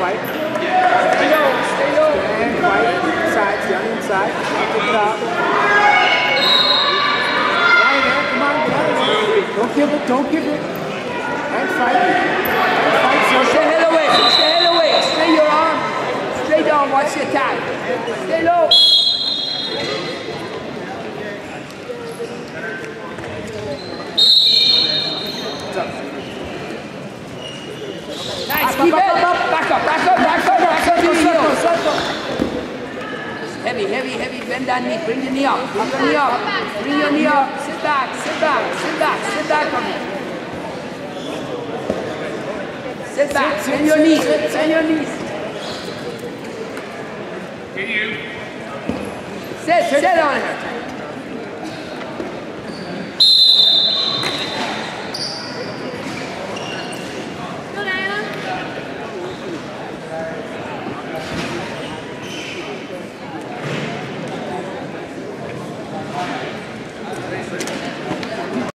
fight. Stay low, stay low. And fight. Sides, down inside. Keep it up. Right now, come on, come on. Don't give it, don't give it. And fight. And fight. So stay head away, stay head away. Stay your arm. Stay down, watch the attack. Stay low. Nice, keep it. Back up. Back up. Back up. Back up. Back up. Give me Circle, heel. circle. Heavy, heavy, heavy. Bend that knee. Bring the knee up. Bring your knee up. Bring your knee up. Sit back. Sit back. Sit back. Sit back on me. Sit back. Sit, Bend sit, your knees. Bend your knees. Get you. Sit. Sit on her.